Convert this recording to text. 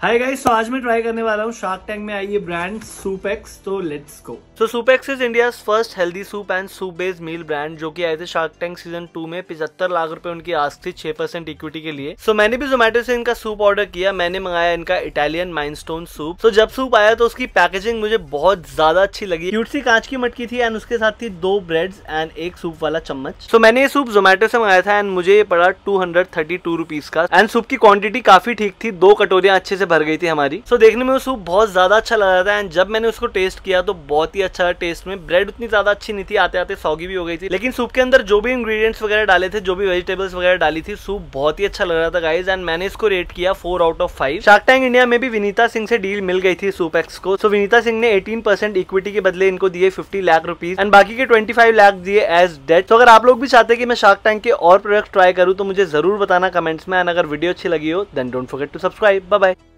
Hi guys तो आज मैं ट्राई करने वाला हूँ शार्क टैंक में आई ये ब्रांड सूपेक्स तो let's go so Soupex is India first healthy soup and soup based meal brand जो कि आए थे शार्क टैंक सीज़न टू में पिछहत्तर लाख रुपए उनकी आस्क थी छह परसेंट इक्विटी के लिए. सो so, मैंने भी जोमेटो से इनका सूप ऑर्डर किया मैंने मंगाया इनका इटालियन माइंडस्टोन सूप सो जब सूप आया तो उसकी पैकेजिंग मुझे बहुत ज़्यादा अच्छी लगी. क्यूट सी कांच की मटकी थी एंड उसके साथ थी दो ब्रेड एंड एक सूप वाला चम्मच. सो so, मैंने ये सूप जोमेटो से मंगाया था एंड मुझे ये पड़ा टू हंड्रेड थर्टी टू का. एंड सूप की क्वांटिटी काफ़ी ठीक थी दो कटोरियाँ अच्छे से भर गई थी हमारी। सो so, देखने में वो सूप बहुत ज़्यादा अच्छा लग रहा था एंड जब मैंने उसको टेस्ट किया तो बहुत ही अच्छा टेस्ट में। ब्रेड उतनी ज़्यादा अच्छी नहीं थी आते आते सौगी भी हो गई थी। लेकिन सूप के अंदर जो भी इंग्रीडियंट्स वगैरह डाले थे जो भी वेजिटेबल्स वगैरह डाली थी सूप बहुत ही अच्छा लग रहा था गाइज़ एंड मैंने इसको रेट किया four out of five shark tank India में भी विनीता सिंह से डील मिल गई थी सूप एक्स को। सो विनीता सिंह ने एटीन परसेंट इक्विटी के बदले इनको दिए फिफ्टी लाख रुपीज़ एंड बाकी के ट्वेंटी फाइव लाख दिए एज डेट तो अगर आप लोग भी चाहते कि मैं शार्क टैंक के और प्रोडक्ट ट्राई करूँ तो मुझे ज़रूर बताना कमेंट्स में। एंड अगर वीडियो अच्छी लगी हो then don't forget to subscribe bye